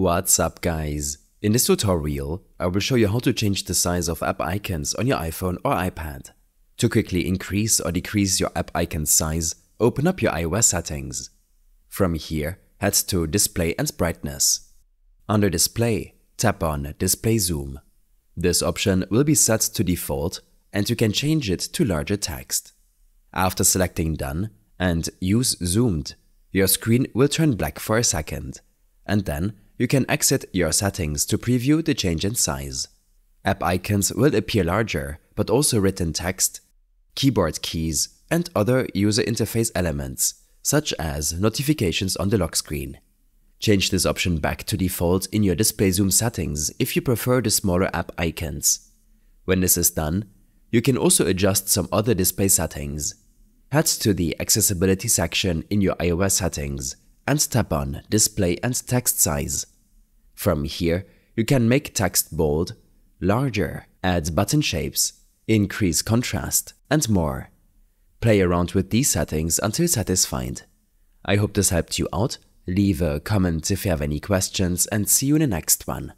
What's up guys? In this tutorial, I will show you how to change the size of app icons on your iPhone or iPad. To quickly increase or decrease your app icon size, open up your iOS settings. From here, head to Display and Brightness. Under Display, tap on Display Zoom. This option will be set to default and you can change it to larger text. After selecting Done and Use Zoomed, your screen will turn black for a second, and then you can exit your settings to preview the change in size. App icons will appear larger, but also written text, keyboard keys, and other user interface elements, such as notifications on the lock screen. Change this option back to default in your display zoom settings if you prefer the smaller app icons. When this is done, you can also adjust some other display settings. Head to the Accessibility section in your iOS settings and tap on Display and Text Size. From here, you can make text bold, larger, add button shapes, increase contrast, and more. Play around with these settings until satisfied. I hope this helped you out. Leave a comment if you have any questions and see you in the next one.